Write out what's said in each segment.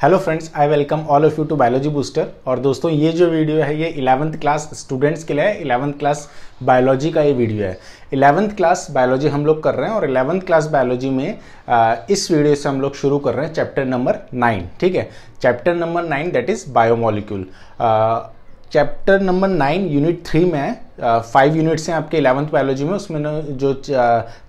Hello friends I welcome all of you to biology booster और दोस्तों ये जो वीडियो है ये इलेवंथ क्लास स्टूडेंट्स के लिए है। इलेवंथ क्लास बायोलॉजी का ये वीडियो है। इलेवंथ क्लास बायोलॉजी हम लोग कर रहे हैं और इलेवंथ क्लास बायोलॉजी में आ, इस वीडियो से हम लोग शुरू कर रहे हैं चैप्टर नंबर नाइन ठीक है? Chapter number nine that is biomolecule chapter number nine unit three में फाइव यूनिट्स हैं आपके इलेवंथ बायोलॉजी में, उसमें जो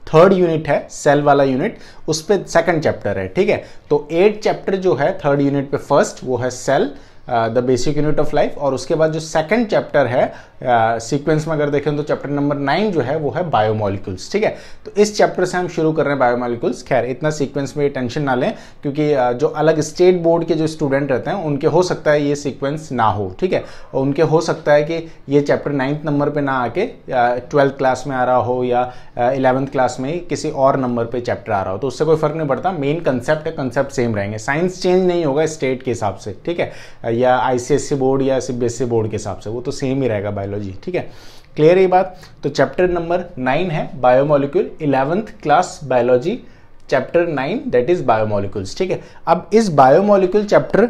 थर्ड यूनिट है सेल वाला यूनिट उस पर सेकेंड चैप्टर है, ठीक है? तो एट चैप्टर जो है थर्ड यूनिट पे फ़र्स्ट वो है cell the basic unit of life और उसके बाद जो सेकंड चैप्टर है सीक्वेंस uh, में अगर देखें तो चैप्टर नंबर नाइन जो है वो है बायोमोलिकुल्स ठीक है? तो इस चैप्टर से हम शुरू कर रहे हैं बायोमोलिकुल्स खैर इतना सीक्वेंस में टेंशन ना लें क्योंकि uh, जो अलग स्टेट बोर्ड के जो स्टूडेंट रहते हैं उनके हो सकता है ये सीक्वेंस ना हो ठीक है? और उनके हो सकता है कि ये चैप्टर नाइन्थ नंबर पर ना आके ट्वेल्थ क्लास में आ रहा हो या इलेवंथ क्लास में किसी और नंबर पर चैप्टर आ रहा हो तो उससे कोई फ़र्क नहीं पड़ता। मेन कंसेप्ट है कंसेप्ट सेम रहेंगे। साइंस चेंज नहीं होगा स्टेट के हिसाब से ठीक है? या आईसीएससी बोर्ड या सीबीएसई बोर्ड के हिसाब से, वो तो सेम ही रहेगा बायोलॉजी ठीक है? क्लियर ये बात? तो चैप्टर नंबर नाइन है biomolecule eleventh class biology chapter nine that is biomolecules ठीक है? अब इस बायोमोलिकुल चैप्टर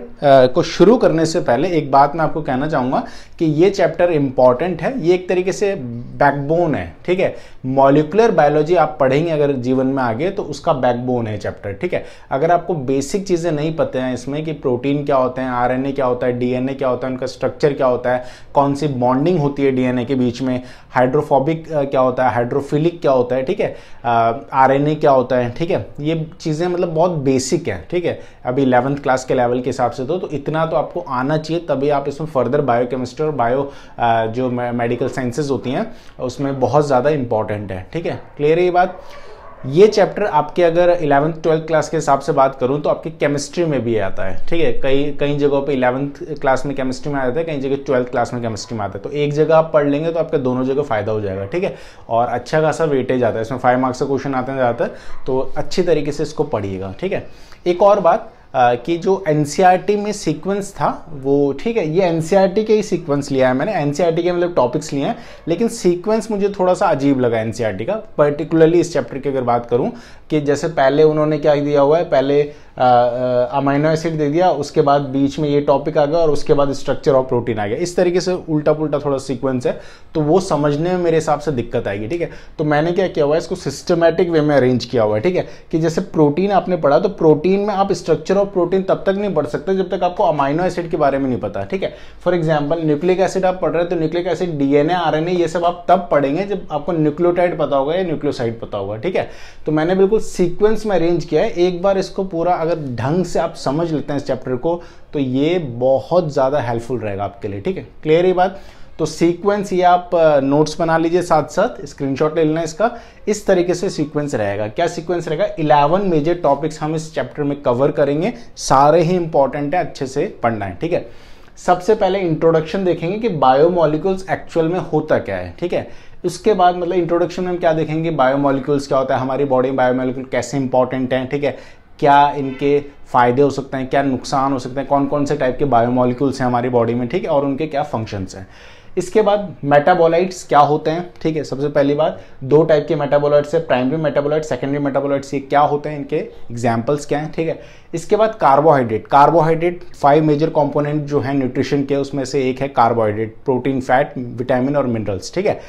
को शुरू करने से पहले एक बात मैं आपको कहना चाहूँगा कि ये चैप्टर इंपॉर्टेंट है, ये एक तरीके से बैकबोन है, ठीक है? मॉलिकुलर बायोलॉजी आप पढ़ेंगे अगर जीवन में आगे तो उसका बैकबोन है चैप्टर ठीक है? अगर आपको बेसिक चीज़ें नहीं पता हैं इसमें कि प्रोटीन क्या होते हैं आरएनए क्या होता है डीएनए क्या होता है, उनका स्ट्रक्चर क्या होता है, कौन सी बॉन्डिंग होती है डीएनए के बीच में हाइड्रोफोबिक क्या होता है हाइड्रोफिलिक क्या होता है, ठीक है? आरएनए क्या होता है, ठीक है? ये चीज़ें मतलब बहुत बेसिक हैं ठीक है? अभी इलेवंथ क्लास के लेवल के हिसाब से तो, तो इतना तो आपको आना चाहिए तभी आप इसमें फर्दर बायोकेमिस्ट्री और बायो जो मेडिकल साइंसेज होती हैं उसमें बहुत ज़्यादा इंपॉर्टेंट है ठीक है? क्लियर है ये बात? ये चैप्टर आपके अगर इलेवंथ ट्वेल्थ क्लास के हिसाब से बात करूँ तो आपकी केमिस्ट्री में भी आता है, ठीक है? कई कई जगहों पे इलेवंथ क्लास में केमिस्ट्री में आ जाता है, कई जगह ट्वेल्थ क्लास में केमिस्ट्री में आता है। तो एक जगह आप पढ़ लेंगे तो आपके दोनों जगह फ़ायदा हो जाएगा, ठीक है? और अच्छा खासा वेटेज आता है, इसमें फाइव मार्क्स का क्वेश्चन आते हैं ज़्यादातर तो अच्छी तरीके से इसको पढ़िएगा, ठीक है? एक और बात कि जो एन e में सीक्वेंस था, वो ठीक है, ये एन e के ही सीक्वेंस लिया है मैंने। एन e के मतलब टॉपिक्स लिए हैं, लेकिन सीक्वेंस मुझे थोड़ा सा अजीब लगा एन का पर्टिकुलरली इस चैप्टर की अगर बात करूँ, कि जैसे पहले उन्होंने क्या दिया हुआ है, पहले अमाइनो एसिड दे दिया, उसके बाद बीच में ये टॉपिक आ गया और उसके बाद स्ट्रक्चर ऑफ़ प्रोटीन आ गया। इस तरीके से उल्टा पुल्टा थोड़ा सीक्वेंस है तो वो समझने में मेरे हिसाब से दिक्कत आएगी, ठीक है? तो मैंने क्या किया हुआ है, इसको सिस्टमेटिक वे में अरेंज किया हुआ है, ठीक है? कि जैसे प्रोटीन आपने पढ़ा तो प्रोटीन में आप स्ट्रक्चर ऑफ़ प्रोटीन तब तक नहीं पढ़ सकते जब तक आपको अमाइनो एसिड के बारे में नहीं पता, ठीक है? फॉर एग्ज़ाम्पल न्यूक्लिक एसिड आप पढ़ रहे हैं तो न्यूक्लिक एसिड डीएनए आरएनए ये सब आप तब पढ़ेंगे जब आपको न्यूक्लियोटाइड पता होगा या न्यूक्लियोसाइड पता होगा, ठीक है? तो मैंने बिल्कुल सीक्वेंस में अरेंज किया है, एक बार इसको पूरा अगर ढंग से आप समझ लेते हैं इस चैप्टर को तो ये बहुत ज़्यादा हेल्पफुल रहेगा आपके लिए, ठीक है? क्लियर ही बात? तो सीक्वेंस ये आप नोट्स बना लीजिए साथ साथ स्क्रीनशॉट ले लेना इसका। इस तरीके से सीक्वेंस रहेगा। क्या सीक्वेंस रहेगा? 11 मेजर टॉपिक्स हम इस चैप्टर में कवर करेंगे। सारे ही इंपॉर्टेंट है, अच्छे से पढ़ना है, ठीक है? सबसे पहले इंट्रोडक्शन देखेंगे कि बायोमोलिकुल्स एक्चुअल में होता क्या है, ठीक है? उसके बाद मतलब इंट्रोडक्शन में हम क्या देखेंगे? बायोमोलिकुल्स क्या होता है? हमारी बॉडी में बायोमोलिकुल कैसे इंपॉर्टेंट है, ठीक है? क्या इनके फ़ायदे हो सकते हैं, क्या नुकसान हो सकते हैं कौन कौन से टाइप के बायोमोलिकुल्स हैं हमारी बॉडी में, ठीक है, और उनके क्या फ़ंक्शंस हैं। इसके बाद मेटाबोलाइट्स क्या होते हैं, ठीक है, सबसे पहली बात, दो टाइप के मेटाबोलाइट्स है प्राइमरी मेटाबोलाइट सेकेंडरी मेटाबोलाइट्स ये क्या होते हैं, इनके एग्जाम्पल्स क्या हैं, ठीक है। इसके बाद carbohydrate carbohydrate five major component जो है न्यूट्रिशन के, उसमें से एक है कार्बोहाइड्रेट प्रोटीन फैट विटामिन और मिनरल्स ठीक है।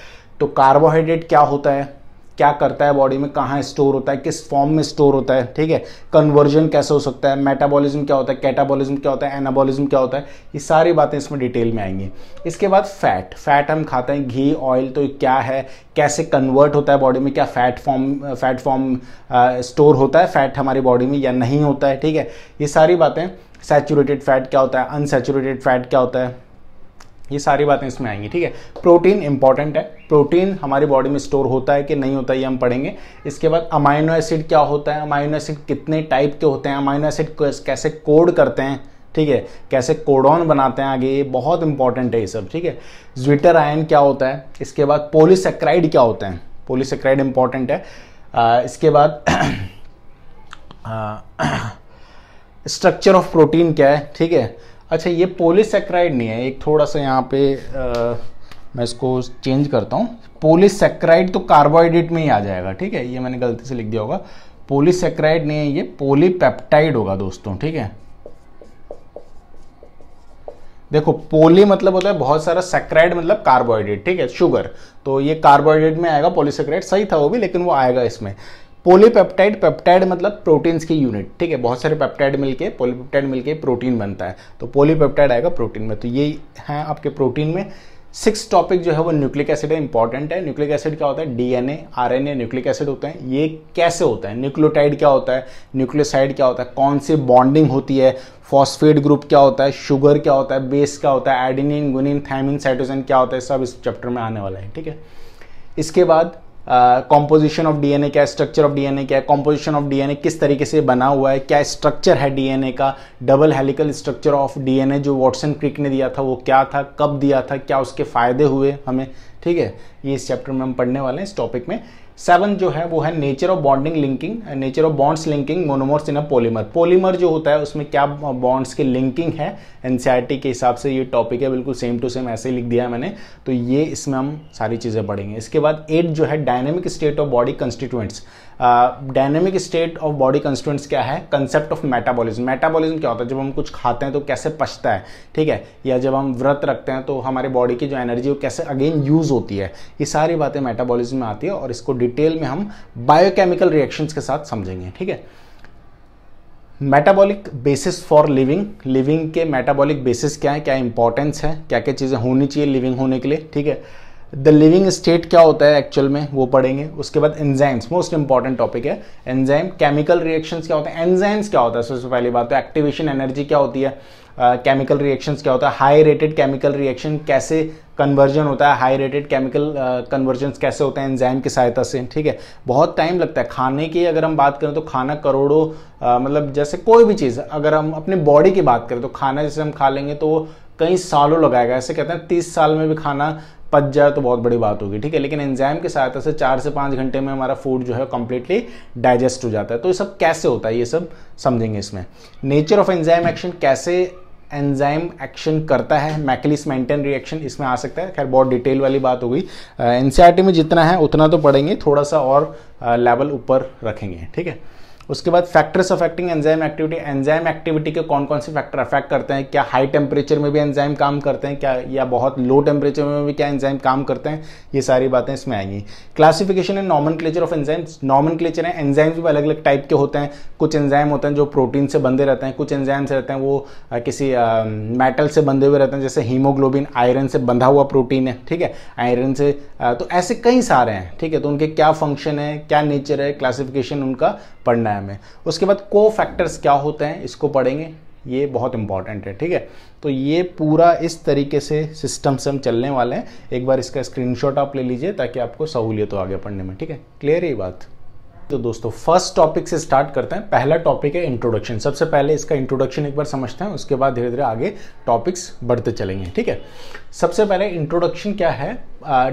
तो कार्बोहाइड्रेट क्या होता है? क्या करता है बॉडी में, कहाँ स्टोर होता है, किस फॉर्म में स्टोर होता है, ठीक है? कन्वर्जन कैसे हो सकता है मेटाबॉलिज्म क्या होता है कैटाबॉलिज्म क्या होता है एनाबॉलिज्म क्या होता है, ये सारी बातें इसमें डिटेल में आएँगी। इसके बाद फैट फैट हम खाते हैं, घी ऑयल तो क्या है, कैसे कन्वर्ट होता है बॉडी में, क्या fat form fat form store होता है फैट हमारी बॉडी में या नहीं होता है, ठीक है? ये सारी बातें सैचुरेटेड फैट क्या होता है अनसेचुरेटेड फैट क्या होता है ये सारी बातें इसमें आएँगी ठीक है? प्रोटीन इंपॉर्टेंट है। प्रोटीन हमारी बॉडी में स्टोर होता है कि नहीं होता ये हम पढ़ेंगे। इसके बाद अमाइनो एसिड क्या होता है? अमाइनो एसिड कितने टाइप के होते हैं? अमाइनो एसिड कैसे कोड करते हैं? ठीक है? कैसे कोडॉन बनाते हैं आगे? ये बहुत इंपॉर्टेंट है ये सब ठीक है? ज्विटर आयन क्या होता है? इसके बाद पोलिसक्राइड क्या होते हैं? पोलिसक्राइड इंपॉर्टेंट है। आ, इसके बाद स्ट्रक्चर ऑफ़ प्रोटीन क्या है? ठीक है? अच्छा ये पोलिसक्राइड नहीं है एक थोड़ा सा यहाँ पे आ, मैं इसको चेंज करता हूँ। पोलिसक्राइड तो कार्बोहाइड्रेट में ही आ जाएगा ठीक है? ये मैंने गलती से लिख दिया होगा। पोलिसक्राइड नहीं है ये पोलीपेप्टाइड होगा दोस्तों ठीक है? देखो पोली मतलब होता है बहुत सारा सेक्राइड मतलब कार्बोहाइड्रेट ठीक है? शुगर। तो ये कार्बोहाइड्रेट में आएगा पोलीसेक्राइड सही था वो भी लेकिन वो आएगा इसमें। पोलीपेप्टाइड पेप्टाइड मतलब प्रोटीन्स की यूनिट ठीक है? बहुत सारे पेप्टाइड मिलके पोलीपेप्टाइड मिलके प्रोटीन बनता है। तो पोलीपेप्टाइड आएगा प्रोटीन में। तो ये है आपके प्रोटीन में। सिक्स टॉपिक जो है वो न्यूक्लिक एसिड है इंपॉर्टेंट है। न्यूक्लिक एसिड क्या होता है? डीएनए आरएनए न्यूक्लिक एसिड होते हैं। ये कैसे होता है? न्यूक्लियोटाइड क्या होता है? न्यूक्लियोसाइड क्या होता है? कौन सी बॉन्डिंग होती है? फॉस्फेट ग्रुप क्या होता है? शुगर क्या होता है? बेस क्या होता है? एडिनिन गुनिन थायमिन साइटोजन क्या होता है? सब इस चैप्टर में आने वाला है, ठीक है? इसके बाद कॉम्पोजिशन ऑफ़ डीएनए क्या स्ट्रक्चर ऑफ़ डीएनए क्या है कॉम्पोजिशन ऑफ़ डीएनए किस तरीके से बना हुआ है, क्या स्ट्रक्चर है डीएनए का double helical structure of DNA जो वॉटसन क्रिक ने दिया था, वो क्या था, कब दिया था, क्या उसके फ़ायदे हुए हमें, ठीक है? ये इस चैप्टर में हम पढ़ने वाले हैं, इस टॉपिक में। सेवन जो है, वो है nature of bonding linking nature of bonds linking monomers in a polymer polymer जो होता है, उसमें क्या बॉन्ड्स की लिंकिंग है? एनसीईआरटी के हिसाब से ये टॉपिक है, बिल्कुल सेम टू सेम ऐसे ही लिख दिया है मैंने। तो ये इसमें हम सारी चीज़ें पढ़ेंगे। इसके बाद एट जो है dynamic state of body constituents dynamic state of body constituents क्या है? कंसेप्ट ऑफ़ मेटाबॉलिज्म मेटाबॉलिज्म क्या होता है? जब हम कुछ खाते हैं तो कैसे पचता है? ठीक है? या जब हम व्रत रखते हैं तो हमारे बॉडी की जो एनर्जी वो कैसे अगेन यूज़ होती है? ये सारी बातें मेटाबॉलिज्म में आती है और इसको डिटेल में हम बायोकेमिकल रिएक्शंस के साथ समझेंगे ठीक है? Metabolic basis for living living के मेटाबॉलिक बेसिस क्या है क्या इंपॉर्टेंस है क्या क्या चीज़ें होनी चाहिए लिविंग होने के लिए ठीक है? द लिविंग स्टेट क्या होता है एक्चुअल में वो पढ़ेंगे। उसके बाद एंजाइम्स मोस्ट इंपॉर्टेंट टॉपिक है एंजाइम केमिकल रिएक्शंस क्या होता है? एंजाइम्स क्या होता है? सबसे पहली बात तो एक्टिवेशन एनर्जी क्या होती है? केमिकल uh, रिएक्शंस क्या होता है? हाई रेटेड केमिकल रिएक्शन कैसे कन्वर्जन होता है हाई रेटेड केमिकल कन्वर्जन कैसे होते हैं एंजाइम की सहायता से ठीक है? बहुत टाइम लगता है। खाने की अगर हम बात करें तो खाना करोड़ों uh, मतलब जैसे कोई भी चीज़ अगर हम अपने बॉडी की बात करें तो खाना जैसे हम खा लेंगे तो कई सालों लगाएगा। ऐसे कहते हैं तीस साल में भी खाना पच जाए तो बहुत बड़ी बात होगी ठीक है? लेकिन एंजाइम की सहायता से चार से पाँच घंटे में हमारा फ़ूड जो है कंप्लीटली डाइजेस्ट हो जाता है। तो ये सब कैसे होता है? ये सब समझेंगे इसमें। नेचर ऑफ़ एंजाइम एक्शन कैसे एंजाइम एक्शन करता है, मैकलिस मेंटेन रिएक्शन इसमें आ सकता है। खैर, बहुत डिटेल वाली बात हो गई। एनसीआरटी में जितना है, उतना तो पढ़ेंगे, थोड़ा सा और लेवल ऊपर रखेंगे, ठीक है? उसके बाद factors affecting enzyme activity enzyme activity के कौन कौन से फैक्टर अफेक्ट करते हैं? क्या हाई टेम्परेचर में भी एंजाइम काम करते हैं? क्या, या बहुत लो टेम्परेचर में भी क्या एंजाइम काम करते हैं? ये सारी बातें इसमें आएँगी। Classification and nomenclature of enzymes nomenclature है एंजाइम्स भी अलग अलग टाइप के होते हैं। कुछ एंजाइम होते हैं जो प्रोटीन से बंधे रहते हैं, कुछ एंजाइम्स रहते हैं वो किसी मेटल से बंधे हुए रहते हैं, जैसे हीमोग्लोबिन आयरन से बंधा हुआ प्रोटीन है, ठीक है? आयरन से तो ऐसे कई सारे हैं, ठीक है? तो उनके क्या फ़ंक्शन है, क्या नेचर है? क्लासिफिकेशन उनका पढ़ना है। हमें उसके बाद को फैक्टर्स क्या होते हैं, इसको पढ़ेंगे। ये बहुत इंपॉर्टेंट है, ठीक है? तो ये पूरा इस तरीके से सिस्टम से हम चलने वाले हैं। एक बार इसका स्क्रीनशॉट आप ले लीजिए ताकि आपको सहूलियत हो आगे पढ़ने में, ठीक है? क्लियर है ये बात? तो दोस्तों फ़र्स्ट टॉपिक से स्टार्ट करते हैं। पहला टॉपिक है इंट्रोडक्शन सबसे पहले इसका इंट्रोडक्शन एक बार समझते हैं, उसके बाद धीरे धीरे आगे टॉपिक्स बढ़ते चलेंगे, ठीक है? सबसे पहले इंट्रोडक्शन क्या है?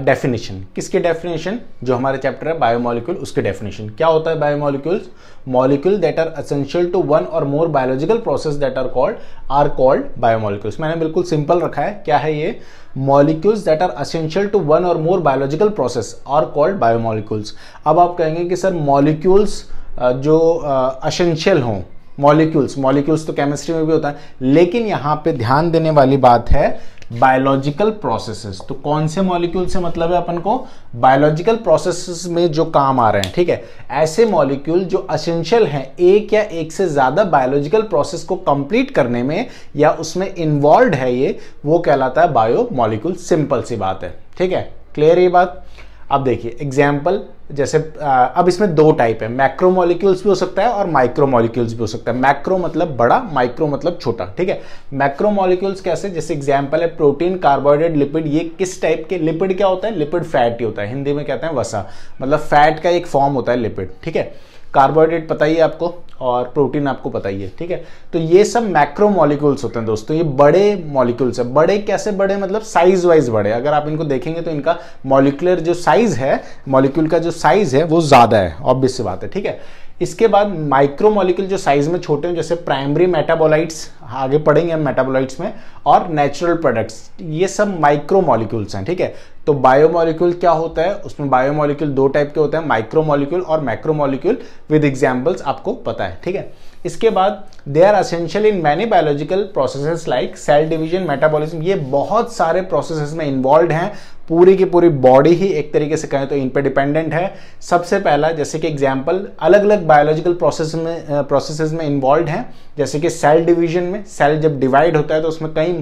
डेफिनेशन uh, किसकी डेफिनेशन जो हमारे चैप्टर है बायोमोलिक्यूल उसके डेफिनेशन क्या होता है biomolecules molecule that are essential to one और more biological process that are called are called biomolecules मैंने बिल्कुल सिंपल रखा है। क्या है ये? Molecules that are essential to one और more biological process are called biomolecules अब आप कहेंगे कि सर मॉलिक्यूल्स जो असेंशियल हों मॉलिक्यूल्स मॉलिक्यूल्स तो केमिस्ट्री में भी होता है। लेकिन यहाँ पे ध्यान देने वाली बात है बायोलॉजिकल प्रोसेसेस तो कौन से मॉलिक्यूल से मतलब है अपन को? बायोलॉजिकल प्रोसेसेस में जो काम आ रहे हैं, ठीक है? ऐसे मॉलिक्यूल जो असेंशियल हैं, एक या एक से ज़्यादा बायोलॉजिकल प्रोसेस को कंप्लीट करने में या उसमें इन्वॉल्व है ये, वो कहलाता है बायो मॉलिक्यूल सिंपल सी बात है। ठीक है? क्लियर ये बात? अब देखिए एग्ज़ाम्पल जैसे अब इसमें दो टाइप है। मैक्रो मॉलिक्यूल्स भी हो सकता है और माइक्रो मॉलिक्यूल्स भी हो सकता है। मैक्रो मतलब बड़ा माइक्रो मतलब छोटा, ठीक है? मैक्रो मॉलिक्यूल्स कैसे? जैसे एग्ज़ाम्पल है प्रोटीन कार्बोहाइड्रेट लिपिड ये किस टाइप के लिपिड क्या होता है? लिपिड फैट ही होता है। हिंदी में कहते हैं वसा। मतलब फैट का एक फॉर्म होता है लिपिड ठीक है? कार्बोहाइड्रेट पता ही है आपको? और प्रोटीन आपको पता ही है, ठीक है? तो ये सब मैक्रो मॉलिक्यूल्स होते हैं दोस्तों, ये बड़े मॉलिक्यूल्स है। बड़े कैसे बड़े? मतलब साइज़ वाइज बड़े। अगर आप इनको देखेंगे तो इनका मॉलिकुलर जो साइज़ है मॉलिक्यूल का जो साइज़ है, वो ज़्यादा है ऑब्वियस बात है, ठीक है? इसके बाद माइक्रोमोलिक्यूल जो साइज़ में छोटे हैं, जैसे प्राइमरी मेटाबोलाइट्स आगे पढ़ेंगे हम मेटाबोलाइट्स में, और नेचुरल प्रोडक्ट्स ये सब माइक्रोमोलिक्यूल्स हैं, ठीक है? तो बायोमोलिक्यूल क्या होता है? उसमें बायोमोलिक्यूल दो टाइप के होते हैं माइक्रोमोलिक्यूल और मैक्रोमोलिक्यूल विद एग्जाम्पल्स आपको पता है, ठीक है? इसके बाद they are essential in many biological processes like cell division metabolism ये बहुत सारे प्रोसेसेस में इन्वॉल्व हैं। पूरी की पूरी बॉडी ही एक तरीके से कहें तो इन पर डिपेंडेंट है। सबसे पहला, जैसे कि एग्ज़ाम्पल अलग अलग बायोलॉजिकल प्रोसेस में प्रोसेसेस में इन्वॉल्व हैं। जैसे कि सेल डिवीज़न में सेल जब डिवाइड होता है तो उसमें कई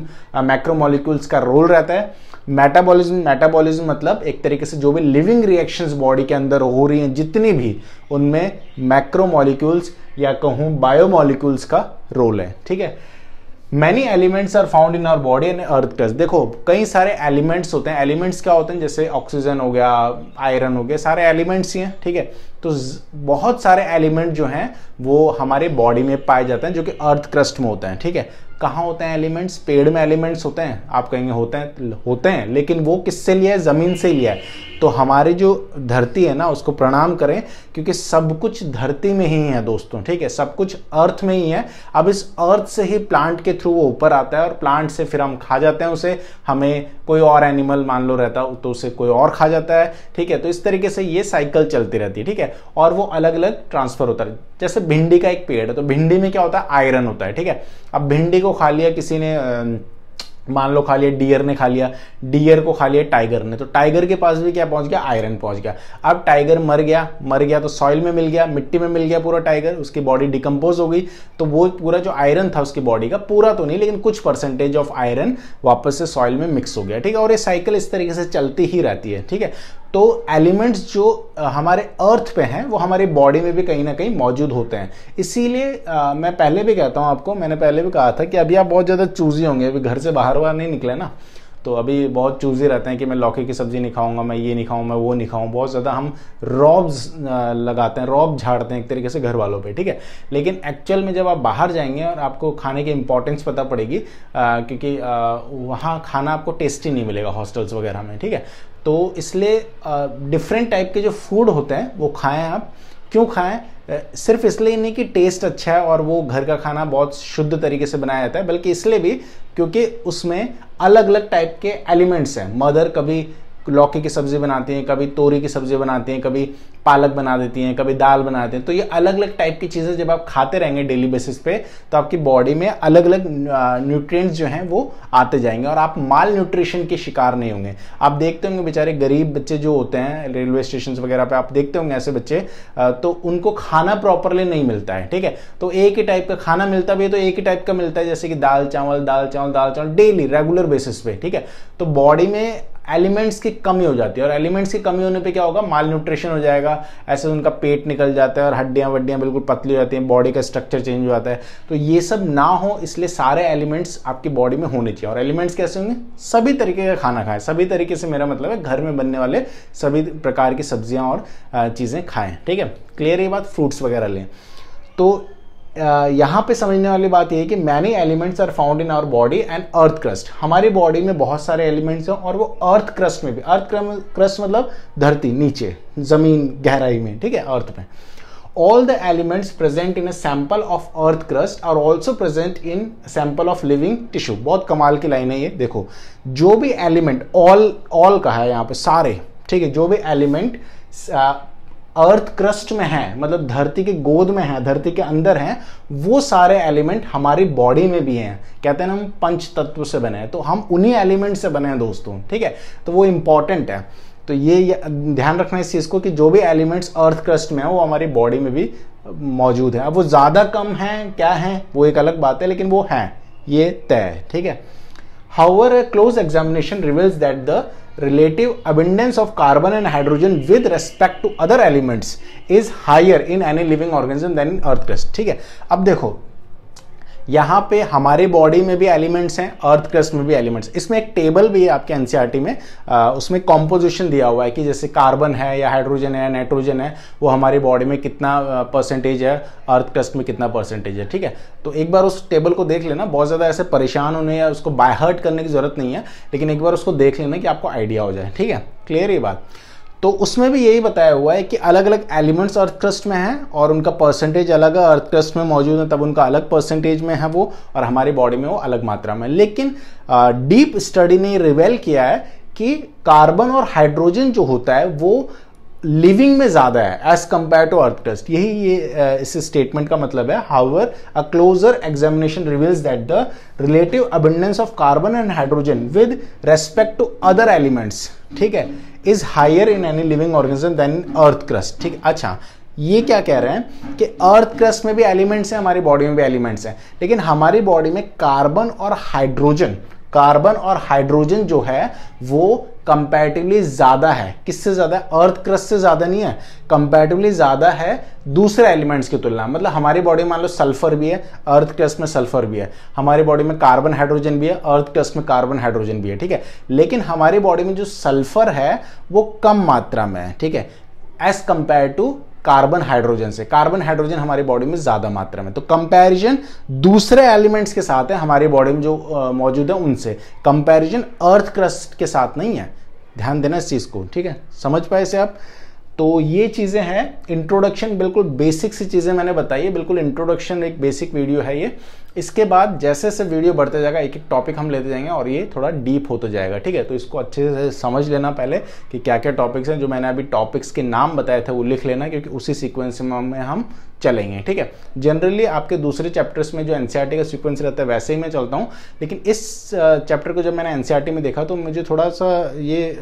मैक्रोमोलिक्यूल्स का रोल रहता है। मेटाबॉलिज्म मेटाबॉलिज्म मतलब एक तरीके से जो भी लिविंग रिएक्शंस बॉडी के अंदर हो रही हैं, जितनी भी, उनमें मैक्रोमोलिक्यूल्स या कहूँ बायोमोलिक्यूल्स का रोल है, ठीक है? Many elements are found in our body and earth crust देखो, कई सारे एलिमेंट्स होते हैं। एलिमेंट्स क्या होते हैं? जैसे ऑक्सीजन हो गया आयरन हो गया, सारे एलिमेंट्स ही हैं, ठीक है? तो बहुत सारे एलिमेंट जो हैं, वो हमारे बॉडी में पाए जाते हैं, जो कि अर्थ क्रस्ट में होते हैं, ठीक है? कहाँ होते हैं एलिमेंट्स? पेड़ में एलिमेंट्स होते हैं। आप कहेंगे होते हैं होते हैं, लेकिन वो किससे लिया है? ज़मीन से लिया है। तो हमारी जो धरती है ना, उसको प्रणाम करें, क्योंकि सब कुछ धरती में ही है दोस्तों, ठीक है? सब कुछ अर्थ में ही है। अब इस अर्थ से ही प्लांट के थ्रू वो ऊपर आता है और प्लांट से फिर हम खा जाते हैं उसे। हमें कोई और एनिमल मान लो रहता तो उसे कोई और खा जाता है, ठीक है? तो इस तरीके से ये साइकिल चलती रहती है, ठीक है? और वो अलग अलग ट्रांसफ़र होता है। जैसे भिंडी का एक पेड़ है तो भिंडी में क्या होता है? आयरन होता है, ठीक है? अब भिंडी को खा लिया किसी ने मान लो खा लिया डियर ने खा लिया डियर को खा लिया टाइगर ने। तो टाइगर के पास भी क्या पहुँच गया? आयरन पहुँच गया। अब टाइगर मर गया मर गया तो सॉइल में मिल गया, मिट्टी में मिल गया पूरा टाइगर उसकी बॉडी डिकम्पोज हो गई। तो वो पूरा जो आयरन था उसकी बॉडी का, पूरा तो नहीं, लेकिन कुछ परसेंटेज ऑफ़ आयरन वापस से सॉइल में मिक्स हो गया, ठीक है? और ये साइकिल इस तरीके से चलती ही रहती है, ठीक है? तो एलिमेंट्स जो हमारे अर्थ पे हैं, वो हमारी बॉडी में भी कहीं ना कहीं मौजूद होते हैं। इसीलिए मैं पहले भी कहता हूँ आपको, मैंने पहले भी कहा था कि अभी आप बहुत ज़्यादा चूजी होंगे, अभी घर से बाहर बाहर नहीं निकले ना। तो अभी बहुत चूजी रहते हैं कि मैं लौकी की सब्ज़ी नहीं खाऊँगा, मैं ये नहीं खाऊँ, मैं वो नहीं खाऊँ। बहुत ज़्यादा हम रॉब्स लगाते हैं रॉब झाड़ते हैं एक तरीके से घर वालों पे, ठीक है? लेकिन एक्चुअल में जब आप बाहर जाएँगे और आपको खाने की इंपॉर्टेंस पता पड़ेगी क्योंकि वहाँ खाना आपको टेस्टी नहीं मिलेगा हॉस्टल्स वगैरह में, ठीक है? तो इसलिए डिफरेंट टाइप के जो फ़ूड होते हैं, वो खाएँ आप। क्यों खाएँ? सिर्फ़ इसलिए नहीं कि टेस्ट अच्छा है और वो घर का खाना बहुत शुद्ध तरीके से बनाया जाता है, बल्कि इसलिए भी क्योंकि उसमें अलग अलग टाइप के एलिमेंट्स हैं। मदर कभी लौकी की सब्ज़ी बनाती हैं, कभी तोरी की सब्ज़ी बनाती हैं, कभी पालक बना देती हैं, कभी दाल बना देती हैं। तो ये अलग अलग टाइप की चीज़ें जब आप खाते रहेंगे डेली बेसिस पे तो आपकी बॉडी में अलग अलग न्यूट्रिएंट्स जो हैं वो आते जाएँगे और आप माल न्यूट्रिशन के शिकार नहीं होंगे। आप देखते होंगे बेचारे गरीब बच्चे जो होते हैं रेलवे स्टेशन वगैरह पर आप देखते होंगे ऐसे बच्चे तो उनको खाना प्रॉपरली नहीं मिलता है, ठीक है? तो एक ही टाइप का खाना मिलता भी है तो एक ही टाइप का मिलता है, जैसे कि दाल चावल दाल चावल दाल चावल डेली रेगुलर बेसिस पे, ठीक है? तो बॉडी में एलिमेंट्स की कमी हो जाती है और एलिमेंट्स की कमी होने पे क्या होगा? माल न्यूट्रिशन हो जाएगा। ऐसे उनका पेट निकल जाता है और हड्डियाँ वड्डियाँ बिल्कुल पतली हो जाती हैं बॉडी का स्ट्रक्चर चेंज हो जाता है। तो ये सब ना हो, इसलिए सारे एलिमेंट्स आपकी बॉडी में होने चाहिए। और एलिमेंट्स कैसे होंगे? सभी तरीके का खाना खाएँ। सभी तरीके से मेरा मतलब है घर में बनने वाले सभी प्रकार की सब्ज़ियाँ और चीज़ें खाएँ। ठीक है? क्लियर ये बात? फ्रूट्स वगैरह लें। तो यहाँ पे समझने वाली बात यह है कि many elements are found in our body and earth crust हमारी बॉडी में बहुत सारे एलिमेंट्स हैं और वो अर्थ क्रस्ट में भी। अर्थ क्रस्ट मतलब धरती, नीचे, ज़मीन, गहराई में, ठीक है अर्थ में। All the elements present in a sample of earth crust are also present in sample of living tissue. बहुत कमाल की लाइन है ये, देखो। जो भी एलिमेंट ऑल ऑल का है यहाँ पे, सारे, ठीक है, जो भी एलिमेंट अर्थ क्रस्ट में है मतलब धरती के गोद में है, धरती के अंदर है, वो सारे एलिमेंट हमारी बॉडी में भी हैं। कहते हैं हम पंच तत्व से बने हैं। तो हम उन्हीं एलिमेंट से बने हैं दोस्तों, ठीक है? तो वो इंपॉर्टेंट है। तो ये ध्यान रखना इस चीज़ को कि जो भी एलिमेंट्स अर्थ क्रस्ट में है, वो हमारी बॉडी में भी मौजूद है। अब वो ज़्यादा कम है, क्या है, वो एक अलग बात है, लेकिन वो है। ये तय है, ठीक है? however a close examination reveals that the relative abundance of carbon and hydrogen with respect to other elements is higher in any living organism than in earth crust ठीक है अब देखो यहाँ पे हमारे बॉडी में भी एलिमेंट्स हैं अर्थ क्रस्ट में भी एलिमेंट्स इसमें एक टेबल भी है आपके एनसीईआरटी में आ, उसमें कॉम्पोजिशन दिया हुआ है कि जैसे कार्बन है या हाइड्रोजन है नाइट्रोजन है वो हमारी बॉडी में कितना परसेंटेज है अर्थ क्रस्ट में कितना परसेंटेज है ठीक है? तो एक बार उस टेबल को देख लेना बहुत ज़्यादा ऐसे परेशान होने या उसको बाय हर्ट करने की ज़रूरत नहीं है लेकिन एक बार उसको देख लेना कि आपको आइडिया हो जाए ठीक है? क्लियर ये बात? तो उसमें भी यही बताया हुआ है कि अलग अलग एलिमेंट्स अर्थ क्रस्ट में हैं और उनका परसेंटेज अलग है, अर्थ क्रस्ट में मौजूद है, तब उनका अलग परसेंटेज में है वो और हमारी बॉडी में वो अलग मात्रा में लेकिन डीप स्टडी ने रिवेल किया है कि कार्बन और हाइड्रोजन जो होता है वो लिविंग में ज़्यादा है as compare to earth crust यही ये इस स्टेटमेंट का मतलब है however a closer examination reveals that the relative abundance of carbon and hydrogen with respect to other elements ठीक है is higher in any living organism than earth crust ठीक अच्छा ये क्या कह रहे हैं कि अर्थ क्रस्ट में भी एलिमेंट्स हैं, हमारी बॉडी में भी एलिमेंट्स हैं, लेकिन हमारी बॉडी में कार्बन और हाइड्रोजन कार्बन और हाइड्रोजन जो है, वो कंपैरेटिवली ज़्यादा है। किससे ज़्यादा है? अर्थ क्रस्ट से ज़्यादा नहीं है। कंपेरेटिवली ज़्यादा है दूसरे एलिमेंट्स की तुलना मतलब हमारी बॉडी में मान लो सल्फ़र भी है अर्थ क्रस्ट में सल्फ़र भी है। हमारी बॉडी में कार्बन हाइड्रोजन भी है अर्थ क्रस्ट में कार्बन हाइड्रोजन भी है, ठीक है? लेकिन हमारी बॉडी में जो सल्फ़र है, वो कम मात्रा में है, ठीक है? As compare to carbon hydrogen से। कार्बन हाइड्रोजन हमारे बॉडी में ज़्यादा मात्रा में। तो कंपैरिजन दूसरे एलिमेंट्स के साथ है, हमारे बॉडी में जो मौजूद है उनसे। कंपैरिजन अर्थ क्रस्ट के साथ नहीं है। ध्यान देना इस चीज़ को, ठीक है? समझ पाए से आप? तो ये चीज़ें हैं। इंट्रोडक्शन बिल्कुल बेसिक सी चीज़ें मैंने बताई है। बिल्कुल इंट्रोडक्शन एक बेसिक वीडियो है ये। इसके बाद जैसे जैसे वीडियो बढ़ते जाएगा एक एक टॉपिक हम लेते जाएँगे और ये थोड़ा डीप होते जाएगा, ठीक है? तो इसको अच्छे से समझ लेना पहले कि क्या क्या टॉपिक्स हैं जो मैंने अभी टॉपिक्स के नाम बताए थे वो लिख लेना, क्योंकि उसी सीक्वेंस में हम चलेंगे, ठीक है? जनरली आपके दूसरे चैप्टर्स में जो एनसीईआरटी का सीक्वेंस रहता है, वैसे ही मैं चलता हूँ, लेकिन इस चैप्टर को जब मैंने एनसीईआरटी में देखा तो मुझे थोड़ा सा ये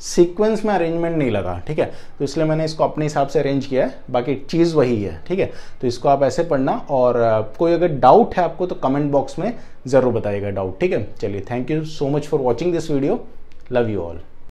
सीक्वेंस में अरेंजमेंट नहीं लगा, ठीक है? तो इसलिए मैंने इसको अपने हिसाब से अरेंज किया है, बाकी चीज़ वही है, ठीक है? तो इसको आप ऐसे पढ़ना और कोई अगर डाउट है आपको तो कमेंट बॉक्स में ज़रूर बताएगा डाउट ठीक है? चलिए thank you so much for watching this video love you all